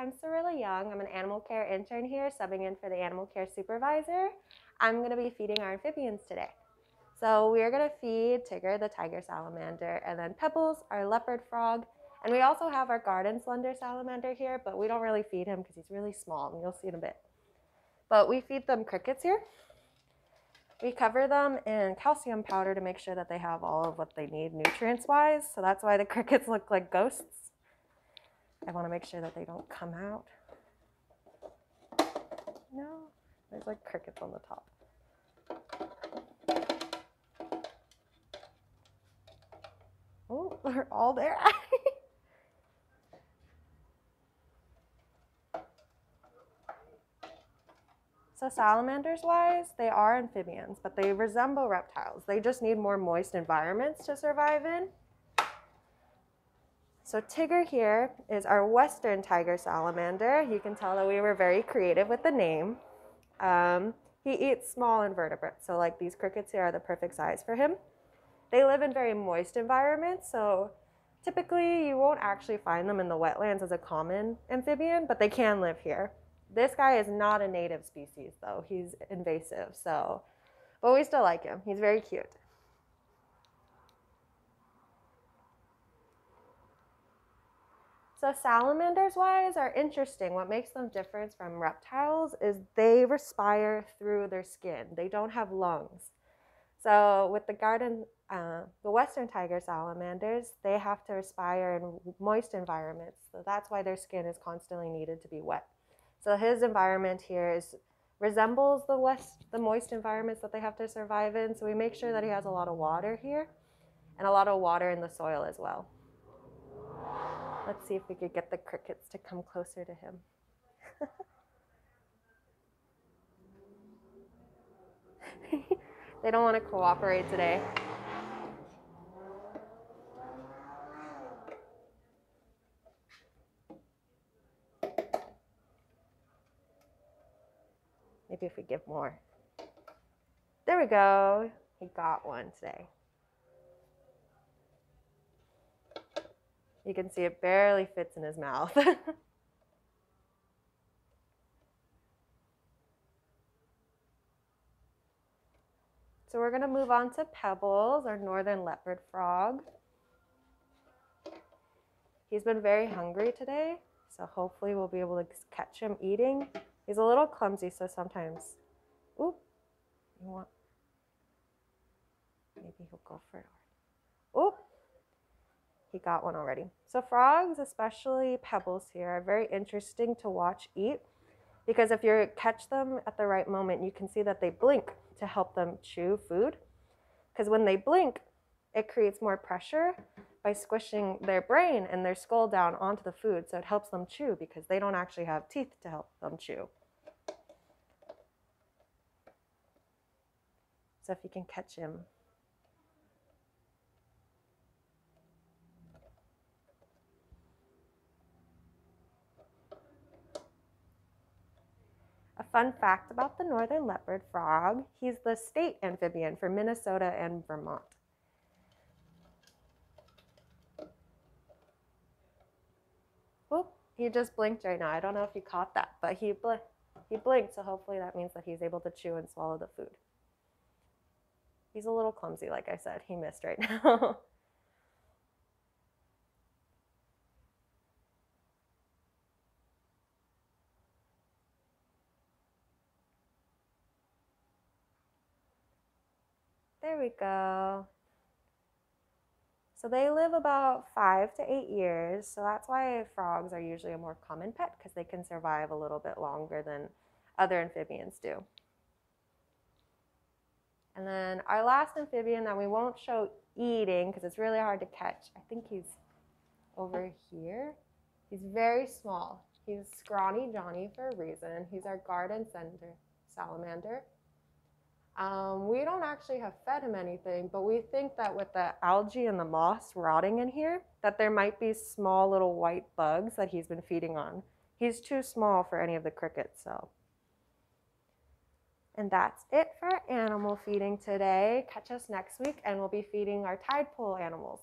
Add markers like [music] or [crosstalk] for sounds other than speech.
I'm Cirilla Young. I'm an animal care intern here, subbing in for the animal care supervisor. I'm going to be feeding our amphibians today. So we are going to feed Tigger, the tiger salamander, and then Pebbles, our leopard frog. And we also have our garden slender salamander here, but we don't really feed him because he's really small, and you'll see in a bit. But we feed them crickets here. We cover them in calcium powder to make sure that they have all of what they need nutrients-wise. So that's why the [laughs] crickets look like ghosts. I want to make sure that they don't come out. No, there's like crickets on the top. Oh, [laughs] they're all there. [laughs] So salamanders wise, they are amphibians, but they resemble reptiles. They just need more moist environments to survive in. So Tigger here is our western tiger salamander. You can tell that we were very creative with the name. Um, he eats small invertebrates, so like these crickets here are the perfect size for him. They live in very moist environments, so typically you won't actually find them in the wetlands as a common amphibian, but they can live here. This guy is not a native species though. He's invasive, so but we still like him. He's very cute. So salamanders wise are interesting. What makes them different from reptiles is they respire through their skin. They don't have lungs. So with the garden, uh, the western tiger salamanders, they have to respire in moist environments. So that's why their skin is constantly needed to be wet. So his environment here is resembles the west, the moist environments that they have to survive in. So we make sure that he has a lot of water here and a lot of water in the soil as well. Let's see if we could get the crickets to come closer to him. [laughs] they don't want to cooperate today. Maybe if we give more. There we go. He got one today. You can see it barely fits in his mouth. [laughs] so we're going to move on to Pebbles, our northern leopard frog. He's been very hungry today, so hopefully we'll be able to catch him eating. He's a little clumsy, so sometimes, oop, you want, maybe he'll go for it. Oop, got one already. So frogs, especially pebbles here, are very interesting to watch eat because if you catch them at the right moment, you can see that they blink to help them chew food. Because when they blink, it creates more pressure by squishing their brain and their skull down onto the food. So it helps them chew because they don't actually have teeth to help them chew. So if you can catch him. Fun fact about the northern leopard frog, he's the state amphibian for Minnesota and Vermont. Whoop, he just blinked right now. I don't know if you caught that, but he, bl he blinked, so hopefully that means that he's able to chew and swallow the food. He's a little clumsy, like I said. He missed right [laughs] now. There we go. So they live about five to eight years. So that's why frogs are usually a more common pet because they can survive a little bit longer than other amphibians do. And then our last amphibian that we won't show eating because it's really hard to catch. I think he's over here. He's very small. He's scrawny Johnny for a reason. He's our garden slender salamander. Um, we don't actually have fed him anything, but we think that with the algae and the moss rotting in here, that there might be small little white bugs that he's been feeding on. He's too small for any of the crickets, so. And that's it for animal feeding today. Catch us next week and we'll be feeding our tide pool animals.